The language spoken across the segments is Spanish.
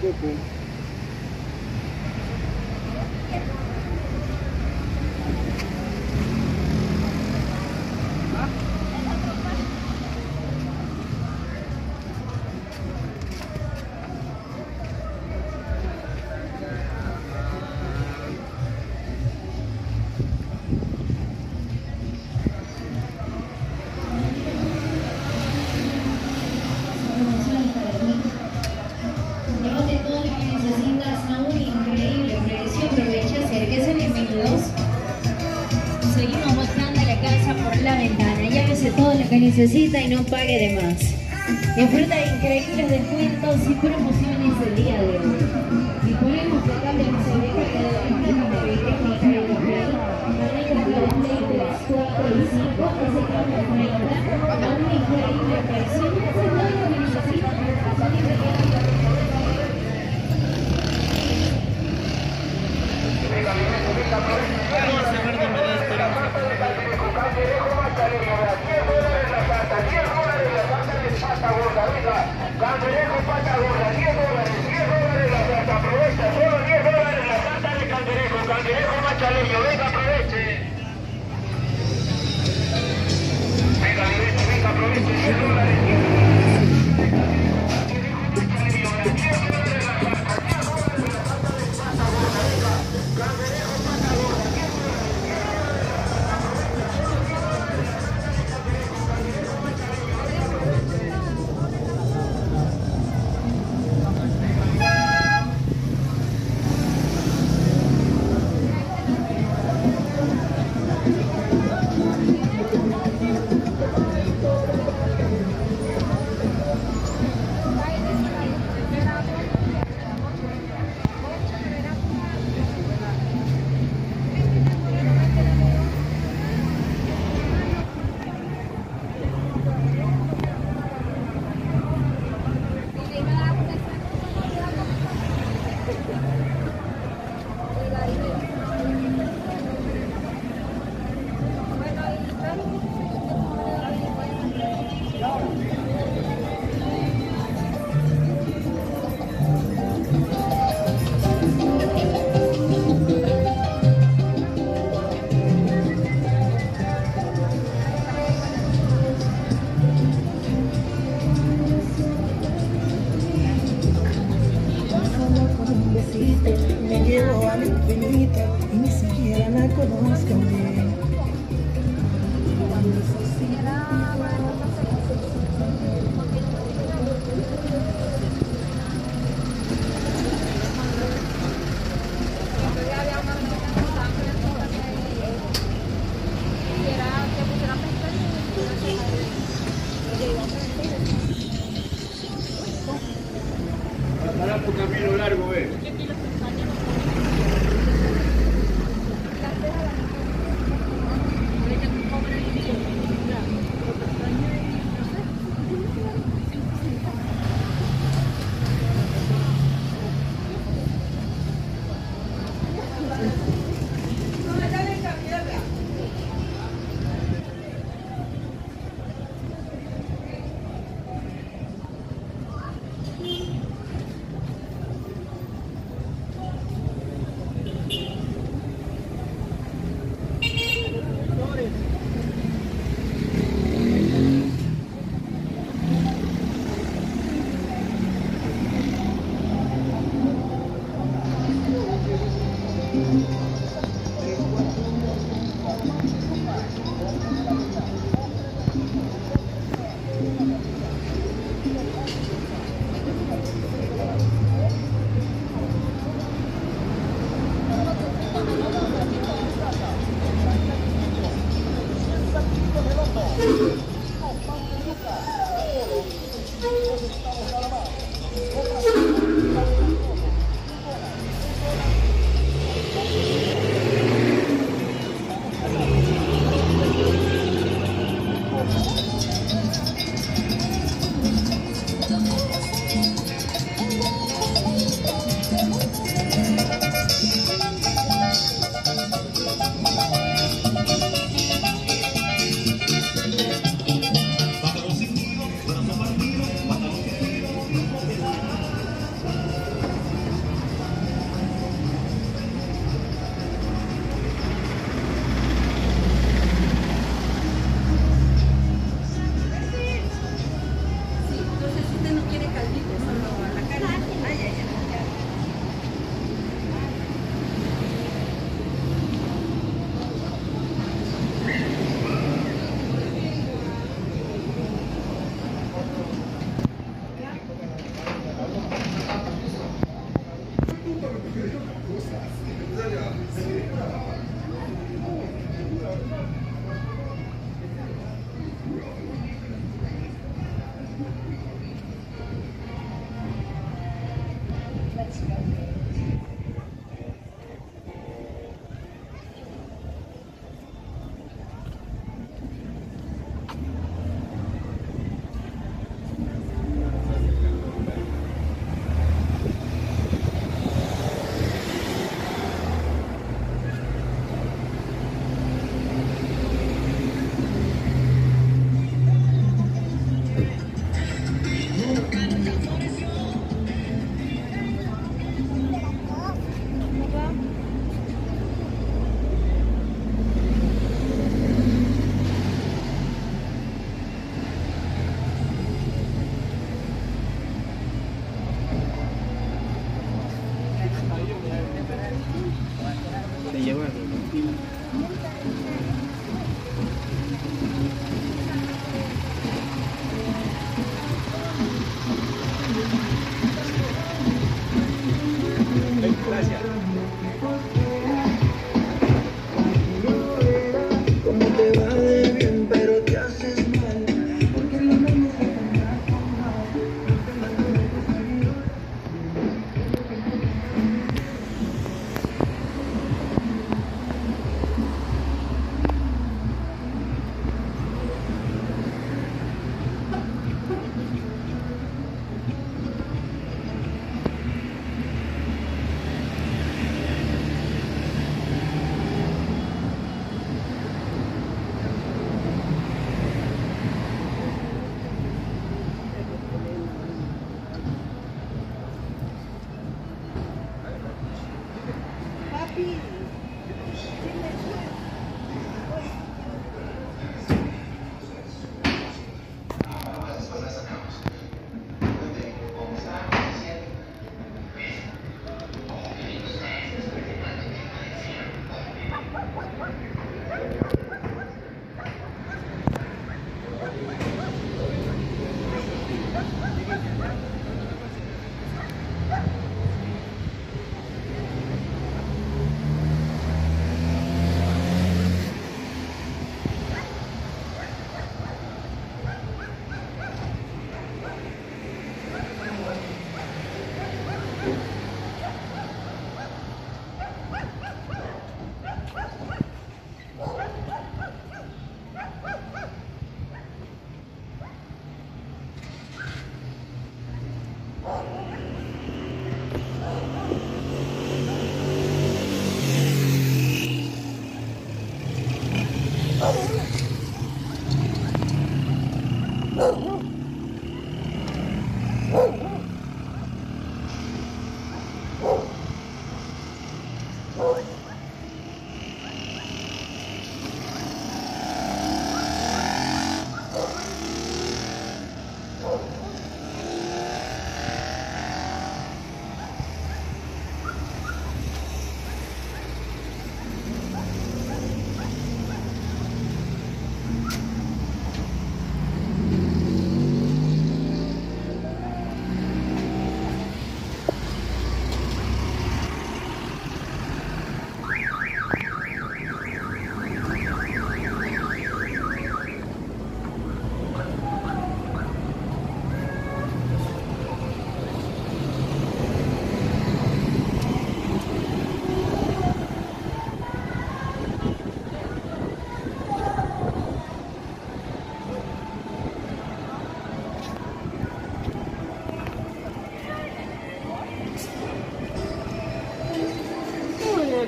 Goku. Necesita y no pague de más. Disfruta de increíbles descuentos y promociones el día de hoy. Y los rey. Manejo 43, 4 y 5. Ese cambio de cerveza a un increíble precio. Llévese todo lo que Thank you. Besito me llevo al infinito y ni siquiera la conozco bien. Pasará Jawa. be.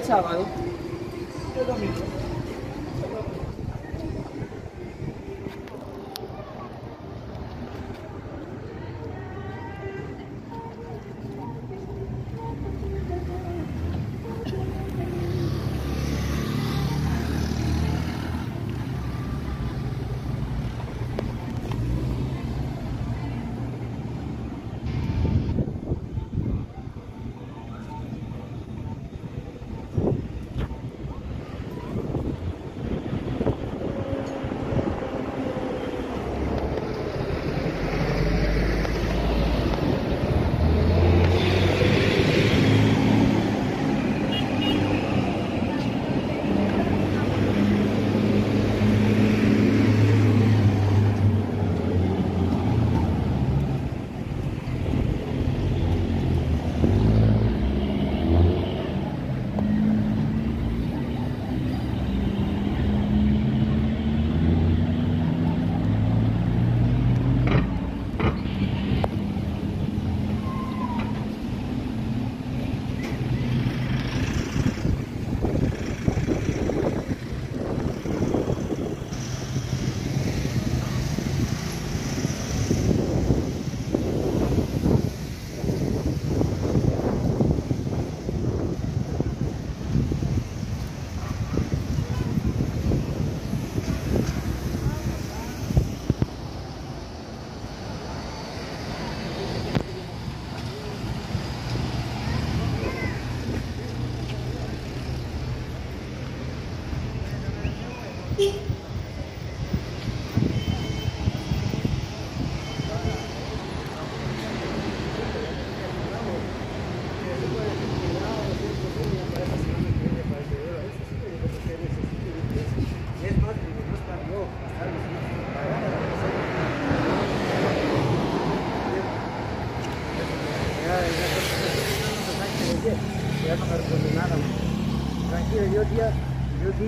El sábado. El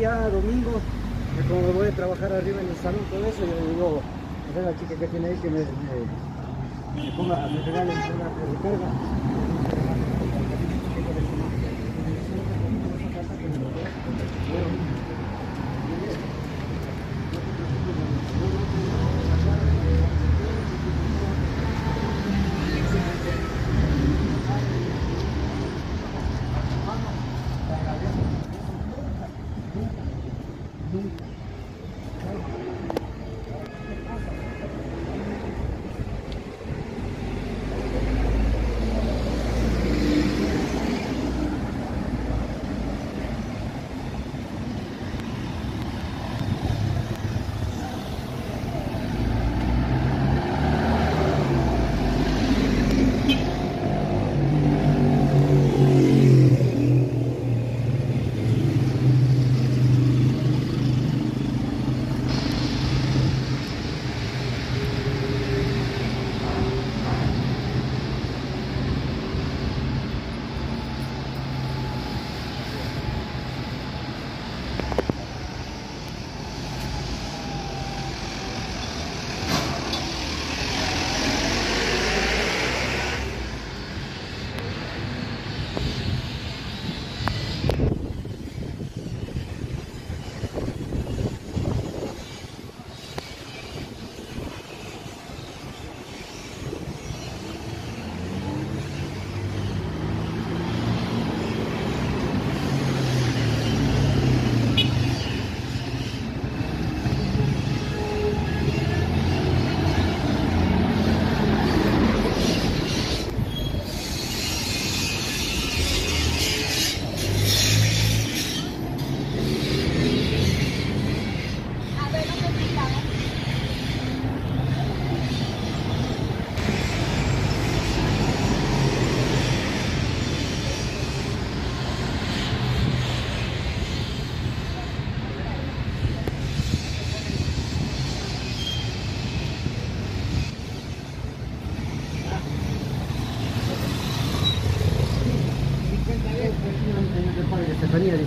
día domingo, que como voy a trabajar arriba en el salón, todo eso, yo le digo, a la chica que tiene ahí que me, me, me ponga, me regale una.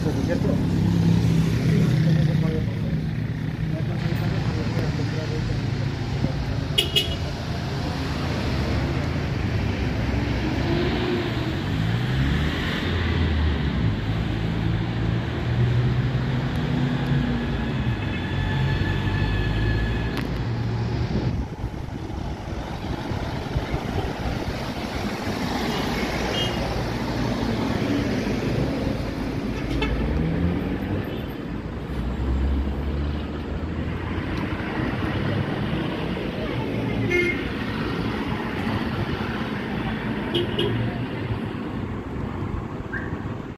Estefanía